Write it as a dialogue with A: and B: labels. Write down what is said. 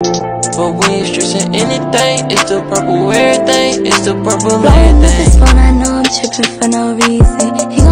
A: But we ain't stressing anything. It's the purple everything. It's the purple
B: Blowing up
A: everything.
B: this phone, I know I'm tripping for no reason.